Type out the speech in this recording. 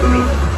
for me.